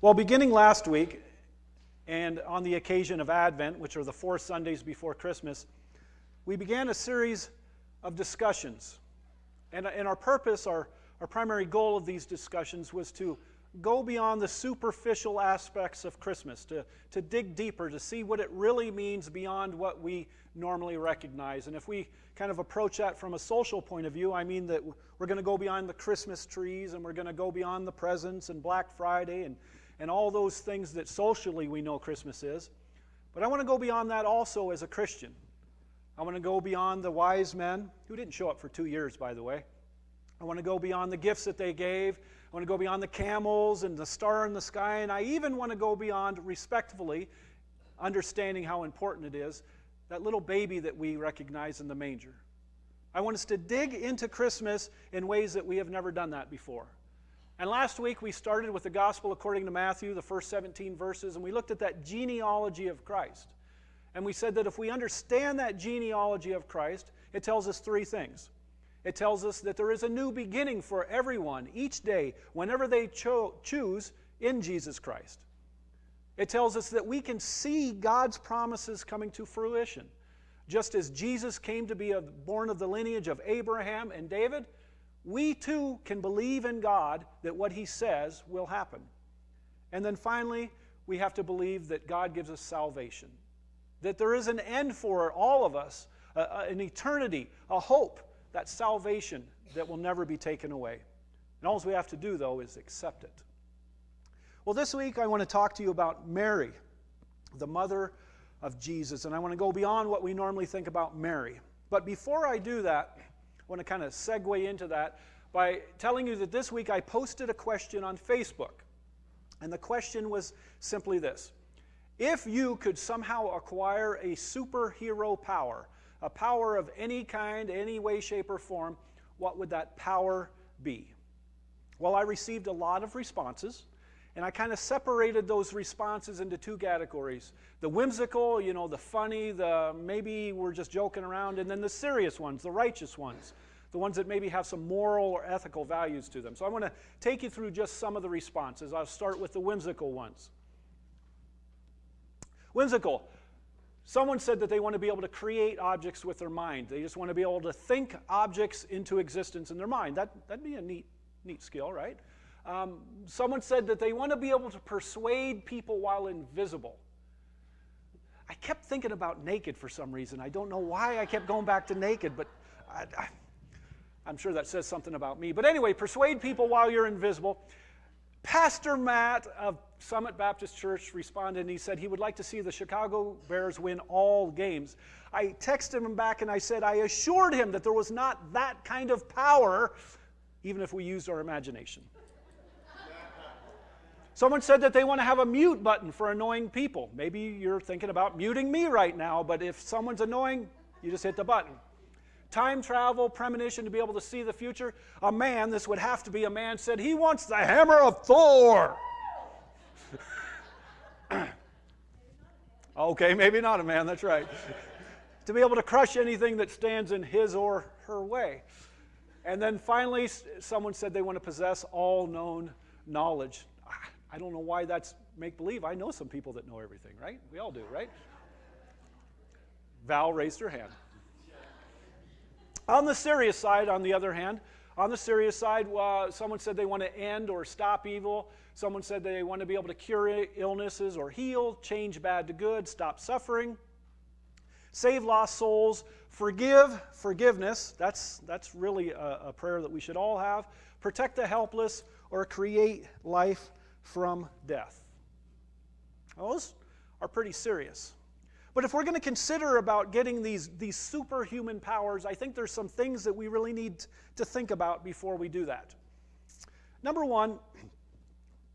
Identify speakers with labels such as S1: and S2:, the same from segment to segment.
S1: Well, beginning last week, and on the occasion of Advent, which are the four Sundays before Christmas, we began a series of discussions. And, and our purpose, our, our primary goal of these discussions was to go beyond the superficial aspects of Christmas, to, to dig deeper, to see what it really means beyond what we normally recognize. And if we kind of approach that from a social point of view, I mean that we're going to go beyond the Christmas trees and we're going to go beyond the presents and Black Friday and, and all those things that socially we know Christmas is. But I want to go beyond that also as a Christian. I want to go beyond the wise men, who didn't show up for two years, by the way. I want to go beyond the gifts that they gave. I want to go beyond the camels and the star in the sky. And I even want to go beyond, respectfully, understanding how important it is, that little baby that we recognize in the manger. I want us to dig into Christmas in ways that we have never done that before. And last week we started with the gospel according to Matthew, the first 17 verses, and we looked at that genealogy of Christ. And we said that if we understand that genealogy of Christ, it tells us three things. It tells us that there is a new beginning for everyone each day, whenever they cho- choose in Jesus Christ. It tells us that we can see God's promises coming to fruition. Just as Jesus came to be a, born of the lineage of Abraham and David, we too can believe in God that what He says will happen. And then finally, we have to believe that God gives us salvation, that there is an end for all of us, an eternity, a hope, that salvation that will never be taken away. And all we have to do, though, is accept it. Well, this week I want to talk to you about Mary, the mother of Jesus, and I want to go beyond what we normally think about Mary. But before I do that, want to kind of segue into that by telling you that this week I posted a question on Facebook. And the question was simply this If you could somehow acquire a superhero power, a power of any kind, any way, shape, or form, what would that power be? Well, I received a lot of responses. And I kind of separated those responses into two categories the whimsical, you know, the funny, the maybe we're just joking around, and then the serious ones, the righteous ones, the ones that maybe have some moral or ethical values to them. So I want to take you through just some of the responses. I'll start with the whimsical ones. Whimsical. Someone said that they want to be able to create objects with their mind. They just want to be able to think objects into existence in their mind. That, that'd be a neat, neat skill, right? Um, someone said that they want to be able to persuade people while invisible. I kept thinking about naked for some reason. I don't know why I kept going back to naked, but I, I, I'm sure that says something about me. But anyway, persuade people while you're invisible. Pastor Matt of Summit Baptist Church responded and he said he would like to see the Chicago Bears win all games. I texted him back and I said I assured him that there was not that kind of power, even if we used our imagination. Someone said that they want to have a mute button for annoying people. Maybe you're thinking about muting me right now, but if someone's annoying, you just hit the button. Time travel, premonition to be able to see the future. A man, this would have to be a man, said he wants the hammer of Thor. okay, maybe not a man, that's right. to be able to crush anything that stands in his or her way. And then finally, someone said they want to possess all known knowledge. I don't know why that's make believe. I know some people that know everything, right? We all do, right? Val raised her hand. On the serious side, on the other hand, on the serious side, uh, someone said they want to end or stop evil. Someone said they want to be able to cure illnesses or heal, change bad to good, stop suffering, save lost souls, forgive, forgiveness. That's, that's really a, a prayer that we should all have. Protect the helpless or create life from death. Those are pretty serious. But if we're going to consider about getting these, these superhuman powers, I think there's some things that we really need to think about before we do that. Number one,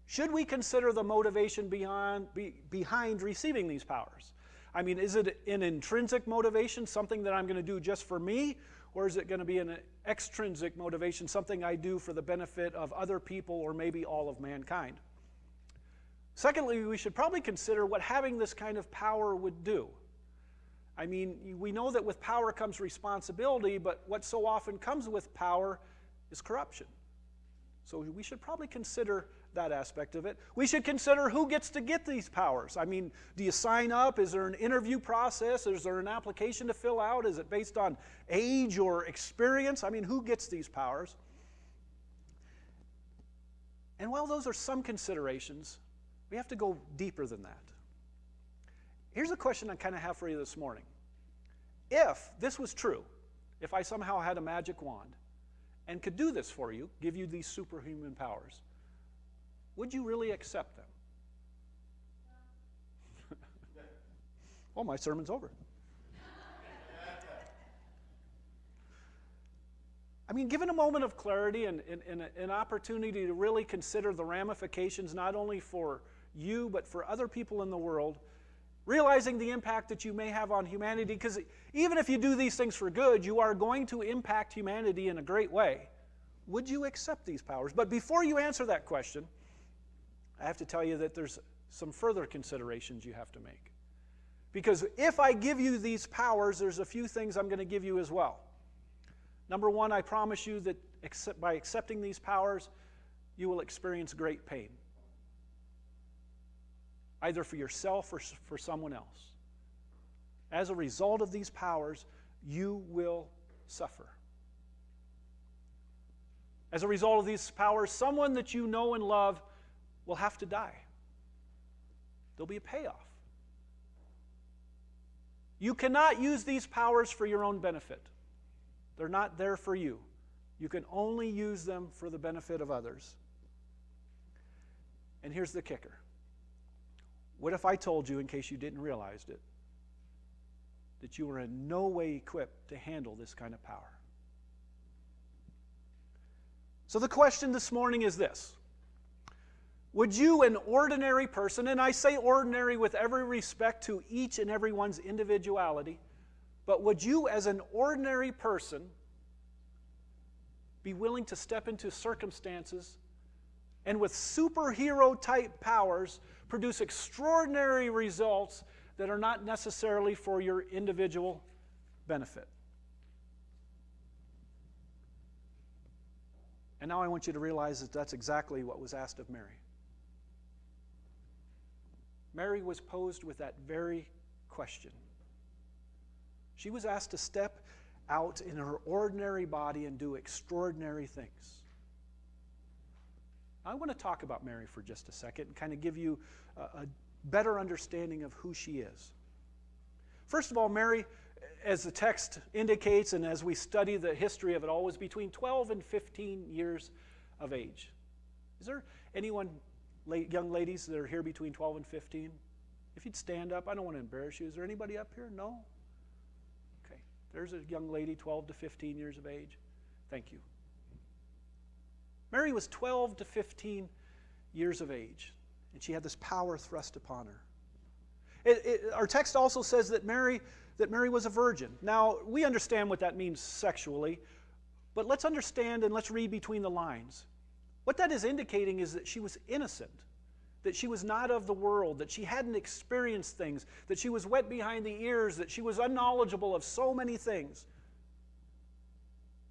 S1: should we consider the motivation be, behind receiving these powers? I mean, is it an intrinsic motivation, something that I'm going to do just for me, or is it going to be an extrinsic motivation, something I do for the benefit of other people or maybe all of mankind? Secondly, we should probably consider what having this kind of power would do. I mean, we know that with power comes responsibility, but what so often comes with power is corruption. So we should probably consider that aspect of it. We should consider who gets to get these powers. I mean, do you sign up? Is there an interview process? Is there an application to fill out? Is it based on age or experience? I mean, who gets these powers? And while those are some considerations, we have to go deeper than that. Here's a question I kind of have for you this morning. If this was true, if I somehow had a magic wand and could do this for you, give you these superhuman powers, would you really accept them? well, my sermon's over. I mean, given a moment of clarity and, and, and, an opportunity to really consider the ramifications not only for you, but for other people in the world, realizing the impact that you may have on humanity, because even if you do these things for good, you are going to impact humanity in a great way. Would you accept these powers? But before you answer that question, I have to tell you that there's some further considerations you have to make. Because if I give you these powers, there's a few things I'm going to give you as well. Number one, I promise you that by accepting these powers, you will experience great pain, either for yourself or for someone else. As a result of these powers, you will suffer. As a result of these powers, someone that you know and love will have to die. There'll be a payoff. You cannot use these powers for your own benefit. They're not there for you. You can only use them for the benefit of others. And here's the kicker What if I told you, in case you didn't realize it, that you were in no way equipped to handle this kind of power? So the question this morning is this Would you, an ordinary person, and I say ordinary with every respect to each and everyone's individuality, but would you, as an ordinary person, be willing to step into circumstances and with superhero type powers produce extraordinary results that are not necessarily for your individual benefit? And now I want you to realize that that's exactly what was asked of Mary. Mary was posed with that very question. She was asked to step out in her ordinary body and do extraordinary things. I want to talk about Mary for just a second and kind of give you a, a better understanding of who she is. First of all, Mary, as the text indicates, and as we study the history of it all, was between 12 and 15 years of age. Is there anyone, young ladies, that are here between 12 and 15? If you'd stand up, I don't want to embarrass you. Is there anybody up here? No? Okay. There's a young lady, 12 to 15 years of age. Thank you. Mary was 12 to 15 years of age, and she had this power thrust upon her. It, it, our text also says that Mary, that Mary was a virgin. Now, we understand what that means sexually, but let's understand and let's read between the lines. What that is indicating is that she was innocent that she was not of the world, that she hadn't experienced things, that she was wet behind the ears, that she was unknowledgeable of so many things.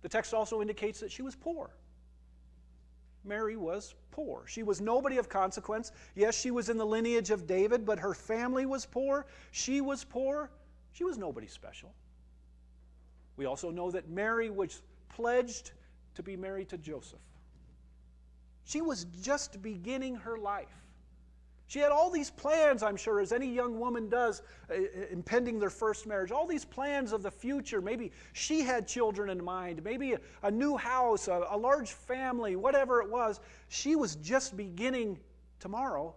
S1: The text also indicates that she was poor. Mary was poor. She was nobody of consequence. Yes, she was in the lineage of David, but her family was poor. She was poor. She was nobody special. We also know that Mary was pledged to be married to Joseph. She was just beginning her life. She had all these plans, I'm sure, as any young woman does, uh, uh, impending their first marriage. All these plans of the future. Maybe she had children in mind, maybe a, a new house, a, a large family, whatever it was. She was just beginning tomorrow,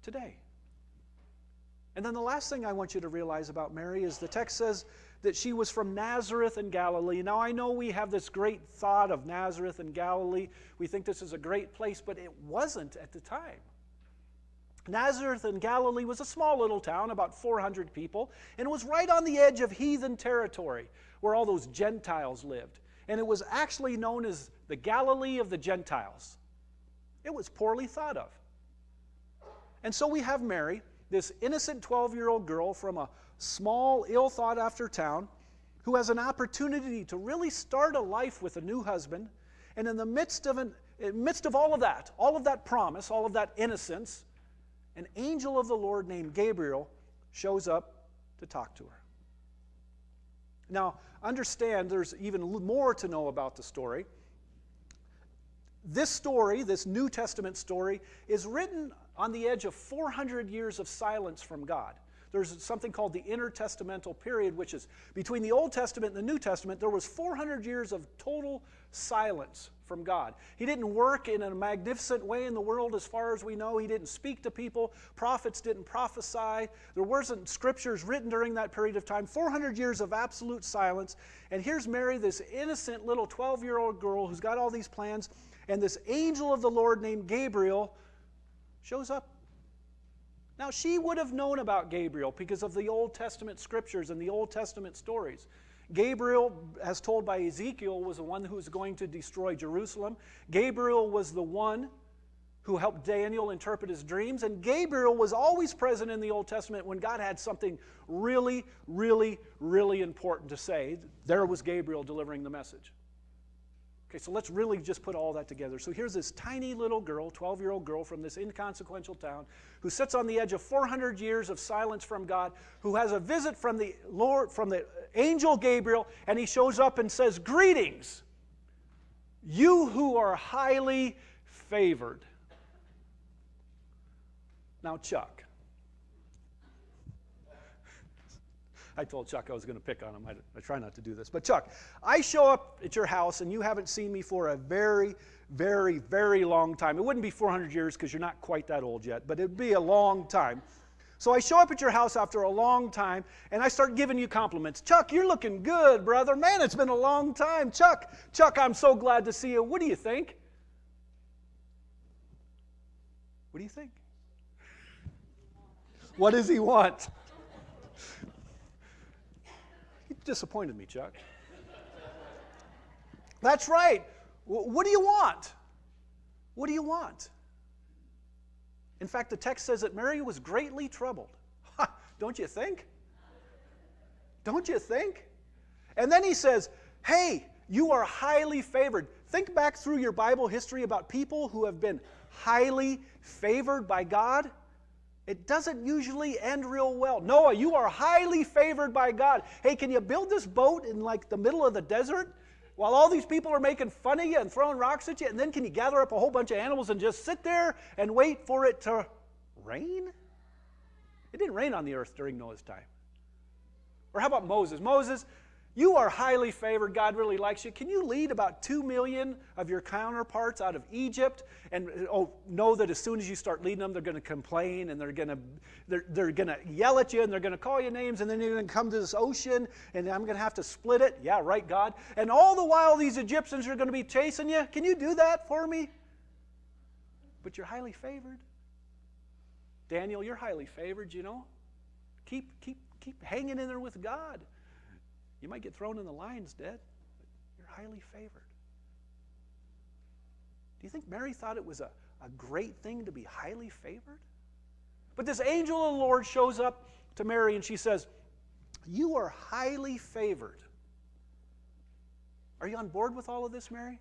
S1: today. And then the last thing I want you to realize about Mary is the text says that she was from Nazareth in Galilee. Now, I know we have this great thought of Nazareth in Galilee. We think this is a great place, but it wasn't at the time. Nazareth in Galilee was a small little town, about 400 people, and it was right on the edge of heathen territory where all those Gentiles lived. And it was actually known as the Galilee of the Gentiles. It was poorly thought of. And so we have Mary, this innocent 12 year old girl from a small, ill thought after town, who has an opportunity to really start a life with a new husband. And in the midst of an midst of all of that, all of that promise, all of that innocence, an angel of the Lord named Gabriel shows up to talk to her. Now, understand there's even more to know about the story. This story, this New Testament story, is written on the edge of 400 years of silence from God. There's something called the intertestamental period, which is between the Old Testament and the New Testament, there was 400 years of total silence from God. He didn't work in a magnificent way in the world as far as we know. He didn't speak to people. Prophets didn't prophesy. There wasn't scriptures written during that period of time. 400 years of absolute silence. And here's Mary, this innocent little 12 year old girl who's got all these plans. And this angel of the Lord named Gabriel shows up. Now, she would have known about Gabriel because of the Old Testament scriptures and the Old Testament stories. Gabriel, as told by Ezekiel, was the one who was going to destroy Jerusalem. Gabriel was the one who helped Daniel interpret his dreams. And Gabriel was always present in the Old Testament when God had something really, really, really important to say. There was Gabriel delivering the message. Okay, so let's really just put all that together. So here's this tiny little girl, 12 year old girl from this inconsequential town, who sits on the edge of 400 years of silence from God, who has a visit from the Lord, from the angel Gabriel, and he shows up and says, Greetings, you who are highly favored. Now, Chuck, I told Chuck I was going to pick on him. I, I, try not to do this. But, Chuck, I show up at your house and you haven't seen me for a very, very, very long time. It wouldn't be 400 years because you're not quite that old yet, but it'd be a long time. So I show up at your house after a long time and I start giving you compliments. Chuck, you're looking good, brother. Man, it's been a long time. Chuck, Chuck, I'm so glad to see you. What do you think? What do you think? What does he want? Disappointed me, Chuck. That's right. What do you want? What do you want? In fact, the text says that Mary was greatly troubled. Don't you think? Don't you think? And then he says, Hey, you are highly favored. Think back through your Bible history about people who have been highly favored by God. It doesn't usually end real well. Noah, you are highly favored by God. Hey, can you build this boat in like the middle of the desert while all these people are making fun of you and throwing rocks at you? And then can you gather up a whole bunch of animals and just sit there and wait for it to rain? It didn't rain on the earth during Noah's time. Or how about Moses? Moses, you are highly favored. God really likes you. Can you lead about 2 million of your counterparts out of Egypt and oh, know that as soon as you start leading them, they're going to complain and they're going to they're, they're going to yell at you and they're going to call you names and then you're going to come to this ocean and I'm going to have to split it. Yeah, right, God. And all the while these Egyptians are going to be chasing you. Can you do that for me? But you're highly favored. Daniel, you're highly favored, you know. Keep keep keep hanging in there with God. You might get thrown in the lion's den, but you're highly favored. Do you think Mary thought it was a, a great thing to be highly favored? But this angel of the Lord shows up to Mary and she says, You are highly favored. Are you on board with all of this, Mary?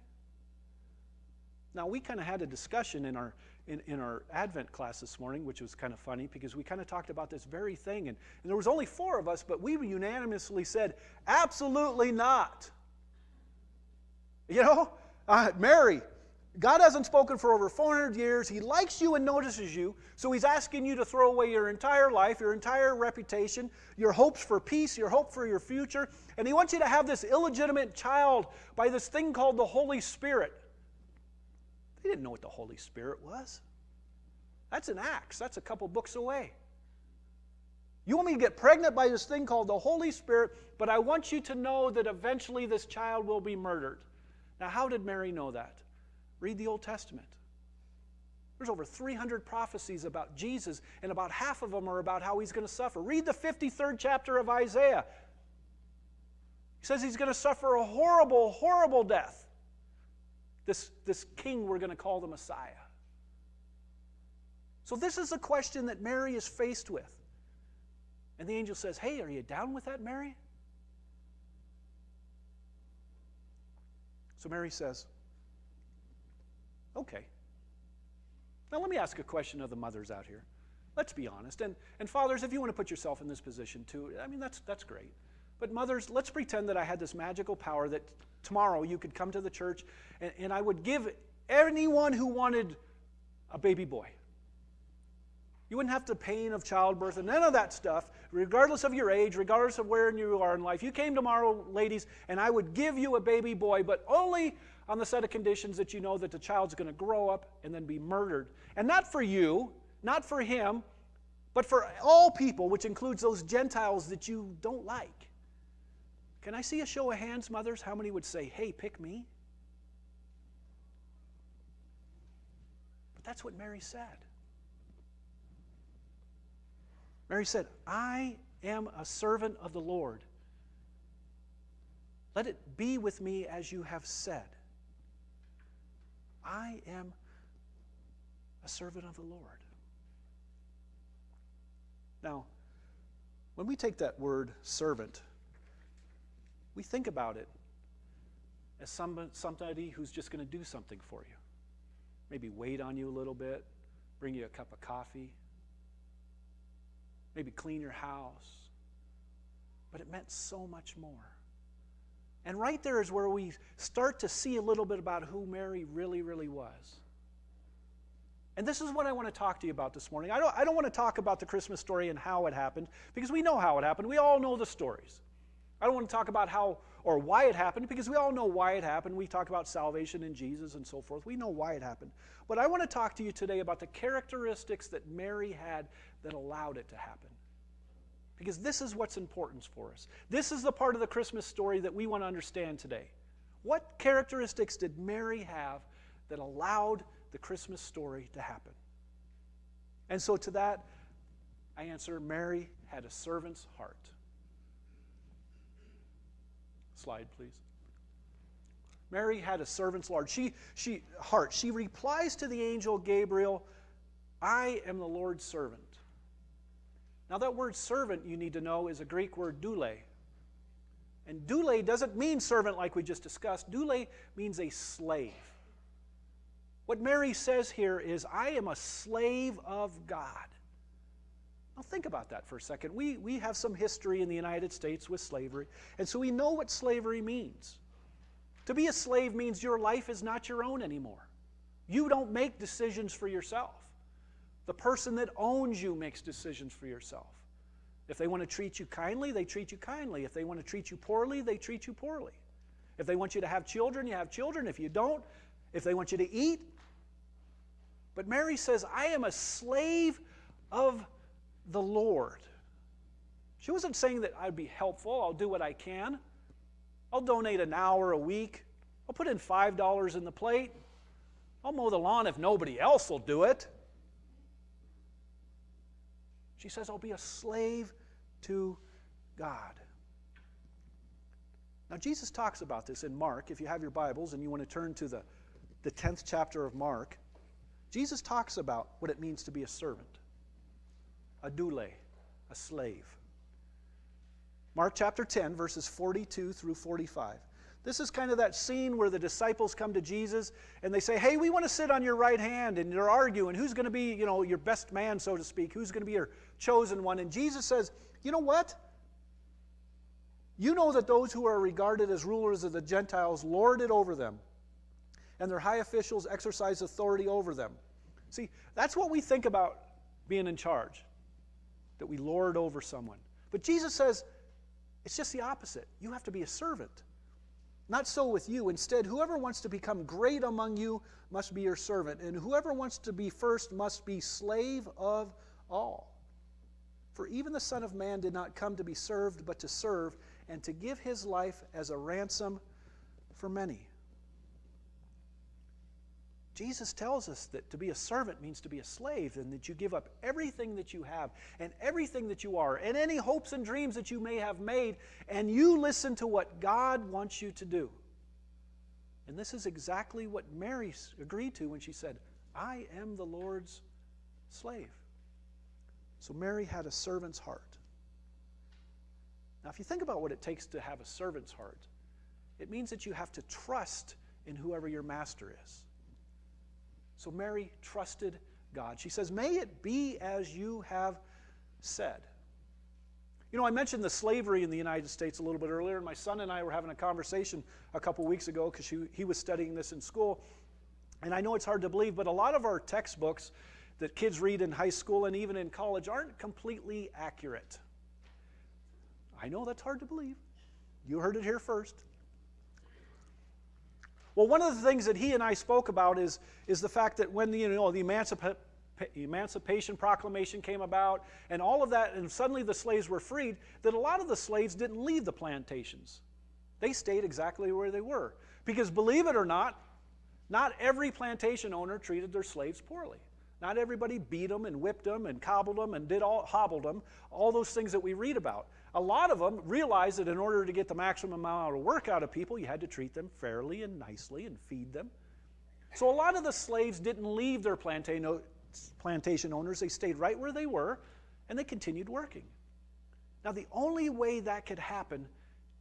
S1: Now, we kind of had a discussion in our in, in our Advent class this morning, which was kind of funny because we kind of talked about this very thing. And, and there was only four of us, but we unanimously said, absolutely not. You know, uh, Mary, God hasn't spoken for over 400 years. He likes you and notices you. So he's asking you to throw away your entire life, your entire reputation, your hopes for peace, your hope for your future. And he wants you to have this illegitimate child by this thing called the Holy Spirit. They didn't know what the Holy Spirit was. That's an Acts, that's a couple books away. You want me to get pregnant by this thing called the Holy Spirit, but I want you to know that eventually this child will be murdered. Now, how did Mary know that? Read the Old Testament. There's over 300 prophecies about Jesus, and about half of them are about how he's going to suffer. Read the 53rd chapter of Isaiah. He says he's going to suffer a horrible, horrible death this, this king we're going to call the Messiah. So, this is the question that Mary is faced with. And the angel says, Hey, are you down with that, Mary? So Mary says, Okay. Now, let me ask a question of the mothers out here. Let's be honest. And, and fathers, if you want to put yourself in this position too, I mean, that's, that's great. But mothers, let's pretend that I had this magical power that tomorrow you could come to the church and, and I would give anyone who wanted a baby boy. You wouldn't have the pain of childbirth and none of that stuff, regardless of your age, regardless of where you are in life. You came tomorrow, ladies, and I would give you a baby boy, but only on the set of conditions that you know that the child's going to grow up and then be murdered. And not for you, not for him, but for all people, which includes those Gentiles that you don't like. Can I see a show of hands, mothers? How many would say, hey, pick me? But that's what Mary said. Mary said, I am a servant of the Lord. Let it be with me as you have said. I am a servant of the Lord. Now, when we take that word servant, we think about it as somebody who's just going to do something for you. Maybe wait on you a little bit, bring you a cup of coffee, maybe clean your house. But it meant so much more. And right there is where we start to see a little bit about who Mary really, really was. And this is what I want to talk to you about this morning. I don't, I don't want to talk about the Christmas story and how it happened, because we know how it happened. We all know the stories. I don't want to talk about how or why it happened, because we all know why it happened. We talk about salvation in Jesus and so forth. We know why it happened. But I want to talk to you today about the characteristics that Mary had that allowed it to happen. Because this is what's important for us. This is the part of the Christmas story that we want to understand today. What characteristics did Mary have that allowed the Christmas story to happen? And so to that, I answer Mary had a servant's heart. Slide, please. Mary had a servant's heart. She, she, heart. She replies to the angel Gabriel, I am the Lord's servant. Now, that word servant, you need to know, is a Greek word doule. And doule doesn't mean servant like we just discussed, doule means a slave. What Mary says here is, I am a slave of God. Now, think about that for a second. We, we have some history in the United States with slavery, and so we know what slavery means. To be a slave means your life is not your own anymore. You don't make decisions for yourself. The person that owns you makes decisions for yourself. If they want to treat you kindly, they treat you kindly. If they want to treat you poorly, they treat you poorly. If they want you to have children, you have children. If you don't, if they want you to eat. But Mary says, I am a slave of the Lord. She wasn't saying that I'd be helpful, I'll do what I can. I'll donate an hour a week. I'll put in $5 in the plate. I'll mow the lawn if nobody else will do it. She says, I'll be a slave to God. Now, Jesus talks about this in Mark. If you have your Bibles and you want to turn to the, the 10th chapter of Mark, Jesus talks about what it means to be a servant, a doule, a slave. Mark chapter 10, verses 42 through 45. This is kind of that scene where the disciples come to Jesus and they say, Hey, we want to sit on your right hand. And they're arguing who's going to be, you know, your best man, so to speak, who's going to be your chosen one. And Jesus says, You know what? You know that those who are regarded as rulers of the Gentiles lord it over them, and their high officials exercise authority over them. See, that's what we think about being in charge, that we lord over someone. But Jesus says, it's just the opposite. You have to be a servant. Not so with you. Instead, whoever wants to become great among you must be your servant, and whoever wants to be first must be slave of all. For even the Son of Man did not come to be served, but to serve, and to give his life as a ransom for many. Jesus tells us that to be a servant means to be a slave, and that you give up everything that you have and everything that you are, and any hopes and dreams that you may have made, and you listen to what God wants you to do. And this is exactly what Mary agreed to when she said, I am the Lord's slave. So Mary had a servant's heart. Now, if you think about what it takes to have a servant's heart, it means that you have to trust in whoever your master is. So Mary trusted God. She says, May it be as you have said. You know, I mentioned the slavery in the United States a little bit earlier, and my son and I were having a conversation a couple weeks ago because he was studying this in school. And I know it's hard to believe, but a lot of our textbooks that kids read in high school and even in college aren't completely accurate. I know that's hard to believe. You heard it here first. Well, one of the things that he and I spoke about is, is the fact that when the, you know, the Emancip- Emancipation Proclamation came about and all of that, and suddenly the slaves were freed, that a lot of the slaves didn't leave the plantations. They stayed exactly where they were. Because believe it or not, not every plantation owner treated their slaves poorly. Not everybody beat them and whipped them and cobbled them and did all hobbled them, all those things that we read about. A lot of them realized that in order to get the maximum amount of work out of people, you had to treat them fairly and nicely and feed them. So a lot of the slaves didn't leave their plantation owners. They stayed right where they were and they continued working. Now, the only way that could happen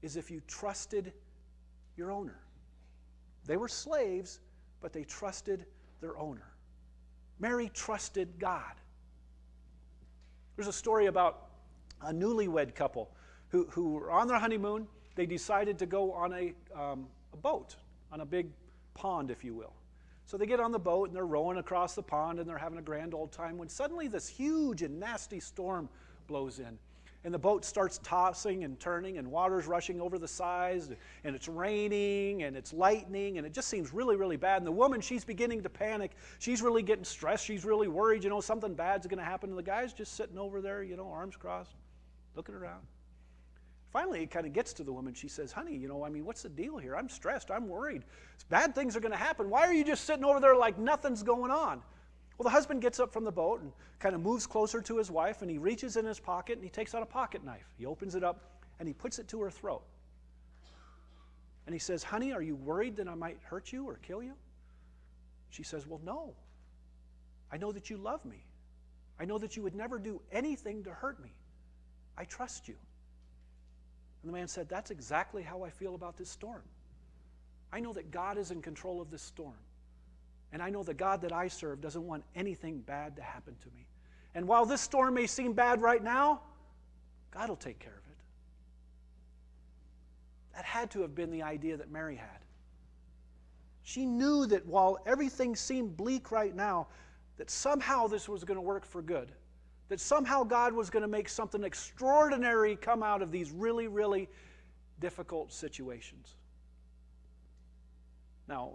S1: is if you trusted your owner. They were slaves, but they trusted their owner. Mary trusted God. There's a story about a newlywed couple who, who were on their honeymoon. They decided to go on a, um, a boat, on a big pond, if you will. So they get on the boat and they're rowing across the pond and they're having a grand old time when suddenly this huge and nasty storm blows in and the boat starts tossing and turning, and water's rushing over the sides, and it's raining, and it's lightning, and it just seems really, really bad. And the woman, she's beginning to panic. She's really getting stressed. She's really worried, you know, something bad's going to happen. And the guy's just sitting over there, you know, arms crossed, looking around. Finally, it kind of gets to the woman. She says, Honey, you know, I mean, what's the deal here? I'm stressed. I'm worried. Bad things are going to happen. Why are you just sitting over there like nothing's going on? Well, the husband gets up from the boat and kind of moves closer to his wife, and he reaches in his pocket and he takes out a pocket knife. He opens it up and he puts it to her throat. And he says, Honey, are you worried that I might hurt you or kill you? She says, Well, no. I know that you love me. I know that you would never do anything to hurt me. I trust you. And the man said, That's exactly how I feel about this storm. I know that God is in control of this storm. And I know the God that I serve doesn't want anything bad to happen to me. And while this storm may seem bad right now, God will take care of it. That had to have been the idea that Mary had. She knew that while everything seemed bleak right now, that somehow this was going to work for good. That somehow God was going to make something extraordinary come out of these really, really difficult situations. Now,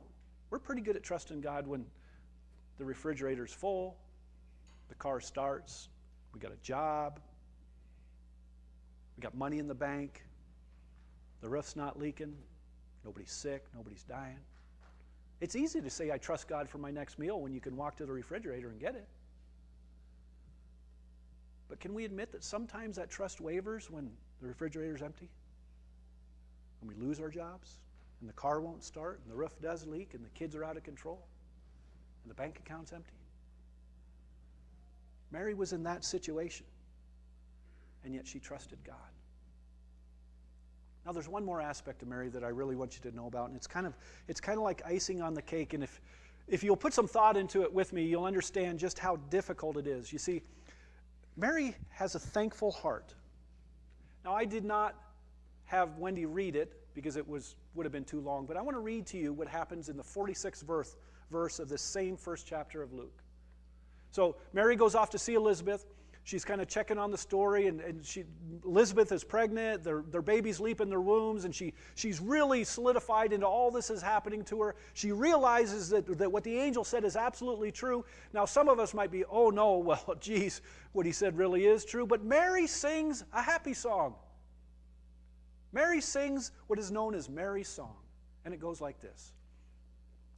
S1: we're pretty good at trusting God when the refrigerator's full, the car starts, we got a job, we got money in the bank, the roof's not leaking, nobody's sick, nobody's dying. It's easy to say, I trust God for my next meal when you can walk to the refrigerator and get it. But can we admit that sometimes that trust wavers when the refrigerator's empty? When we lose our jobs? and the car won't start, and the roof does leak, and the kids are out of control, and the bank account's empty. Mary was in that situation, and yet she trusted God. Now, there's one more aspect of Mary that I really want you to know about, and it's kind of, it's kind of like icing on the cake. And if, if you'll put some thought into it with me, you'll understand just how difficult it is. You see, Mary has a thankful heart. Now, I did not have Wendy read it because it was would have been too long, but I want to read to you what happens in the 46th verse, verse of this same first chapter of Luke. So Mary goes off to see Elizabeth. She's kind of checking on the story, and, and she, Elizabeth is pregnant. Their, their baby's leap in their wombs, and she, she's really solidified into all this is happening to her. She realizes that, that what the angel said is absolutely true. Now, some of us might be, oh no, well, geez, what he said really is true. But Mary sings a happy song. Mary sings what is known as Mary's song, and it goes like this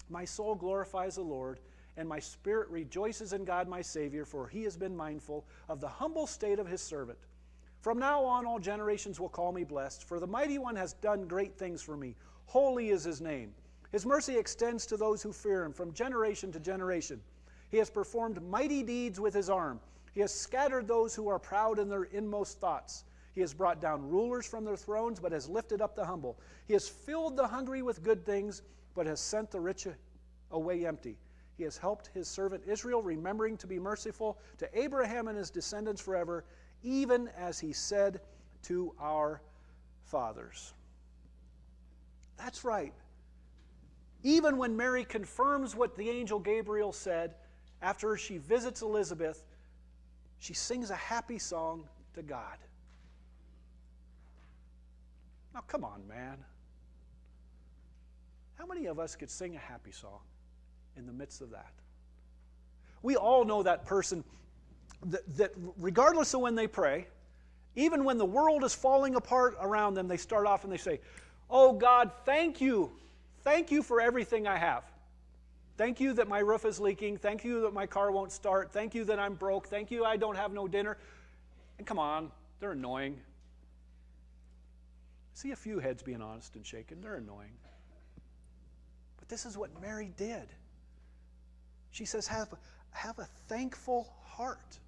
S1: My soul glorifies the Lord, and my spirit rejoices in God my Savior, for he has been mindful of the humble state of his servant. From now on, all generations will call me blessed, for the mighty one has done great things for me. Holy is his name. His mercy extends to those who fear him from generation to generation. He has performed mighty deeds with his arm. He has scattered those who are proud in their inmost thoughts. He has brought down rulers from their thrones, but has lifted up the humble. He has filled the hungry with good things, but has sent the rich away empty. He has helped his servant Israel, remembering to be merciful to Abraham and his descendants forever, even as he said to our fathers. That's right. Even when Mary confirms what the angel Gabriel said after she visits Elizabeth, she sings a happy song to God. Now, come on, man. How many of us could sing a happy song in the midst of that? We all know that person that, that, regardless of when they pray, even when the world is falling apart around them, they start off and they say, Oh God, thank you. Thank you for everything I have. Thank you that my roof is leaking. Thank you that my car won't start. Thank you that I'm broke. Thank you I don't have no dinner. And come on, they're annoying. See a few heads being honest and shaken. They're annoying. But this is what Mary did. She says, have, have a thankful heart.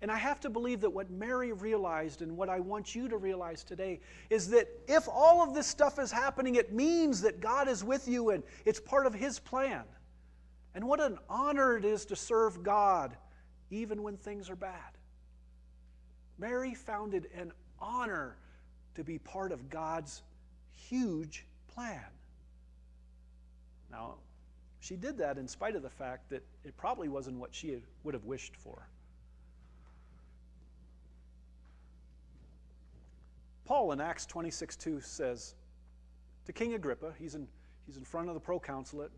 S1: And I have to believe that what Mary realized and what I want you to realize today is that if all of this stuff is happening, it means that God is with you and it's part of His plan. And what an honor it is to serve God even when things are bad. Mary found it an honor to be part of God's huge plan. Now, she did that in spite of the fact that it probably wasn't what she would have wished for. Paul in Acts 26 2 says to King Agrippa, he's in, he's in front of the proconsulate,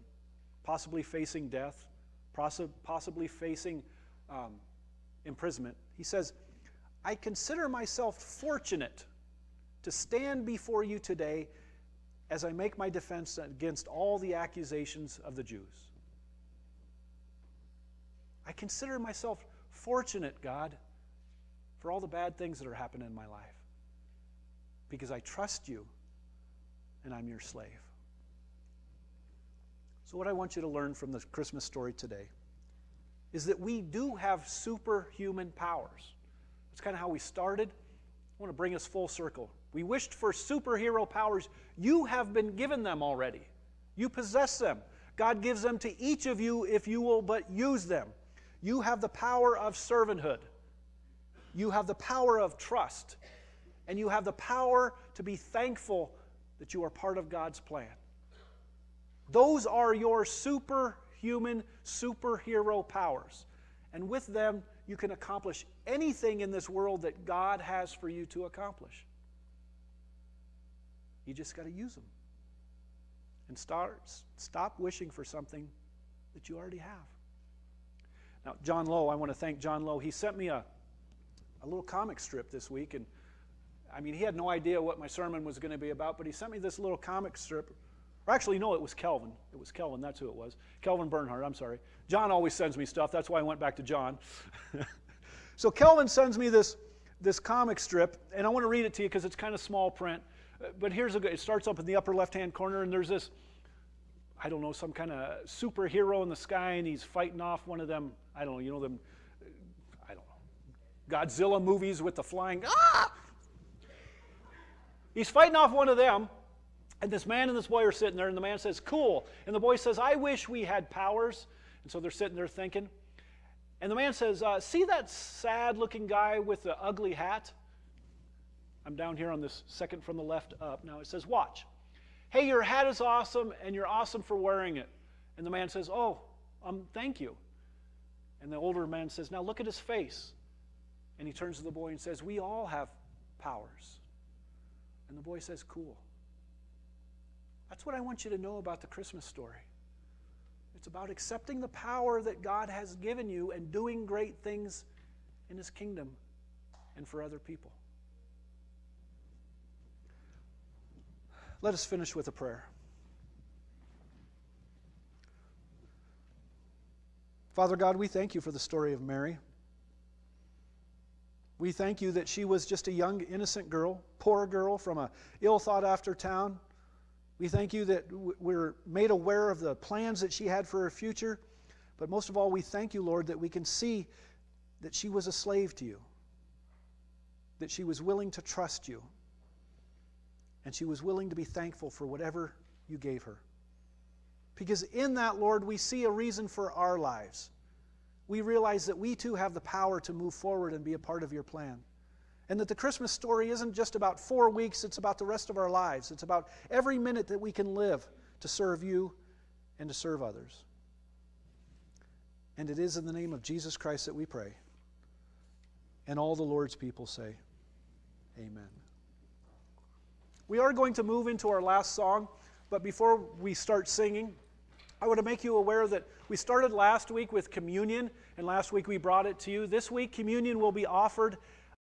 S1: possibly facing death, possibly facing um, imprisonment. He says, I consider myself fortunate to stand before you today as I make my defense against all the accusations of the Jews. I consider myself fortunate, God, for all the bad things that are happening in my life because I trust you and I'm your slave. So, what I want you to learn from the Christmas story today is that we do have superhuman powers. That's kind of how we started. I want to bring us full circle. We wished for superhero powers. You have been given them already, you possess them. God gives them to each of you if you will but use them. You have the power of servanthood, you have the power of trust, and you have the power to be thankful that you are part of God's plan. Those are your superhuman, superhero powers. And with them, you can accomplish anything in this world that God has for you to accomplish. You just got to use them. And start, stop wishing for something that you already have. Now, John Lowe, I want to thank John Lowe. He sent me a, a little comic strip this week, and I mean, he had no idea what my sermon was going to be about, but he sent me this little comic strip. Or actually, no, it was Kelvin. It was Kelvin. That's who it was. Kelvin Bernhardt. I'm sorry. John always sends me stuff. That's why I went back to John. so Kelvin sends me this, this comic strip, and I want to read it to you because it's kind of small print. But here's a good. It starts up in the upper left-hand corner, and there's this. I don't know, some kind of superhero in the sky, and he's fighting off one of them. I don't know, you know them. I don't know. Godzilla movies with the flying. Ah! He's fighting off one of them, and this man and this boy are sitting there, and the man says, Cool. And the boy says, I wish we had powers. And so they're sitting there thinking. And the man says, uh, See that sad looking guy with the ugly hat? I'm down here on this second from the left up. Now it says, Watch. Hey, your hat is awesome, and you're awesome for wearing it. And the man says, Oh, um, thank you. And the older man says, Now look at his face. And he turns to the boy and says, We all have powers. And the boy says, Cool. That's what I want you to know about the Christmas story. It's about accepting the power that God has given you and doing great things in His kingdom and for other people. Let us finish with a prayer. Father God, we thank you for the story of Mary. We thank you that she was just a young, innocent girl, poor girl from a ill thought after town. We thank you that we're made aware of the plans that she had for her future. But most of all, we thank you, Lord, that we can see that she was a slave to you, that she was willing to trust you, and she was willing to be thankful for whatever you gave her. Because in that, Lord, we see a reason for our lives. We realize that we too have the power to move forward and be a part of your plan. And that the Christmas story isn't just about four weeks, it's about the rest of our lives. It's about every minute that we can live to serve you and to serve others. And it is in the name of Jesus Christ that we pray. And all the Lord's people say, Amen. We are going to move into our last song, but before we start singing, I want to make you aware that we started last week with communion, and last week we brought it to you. This week, communion will be offered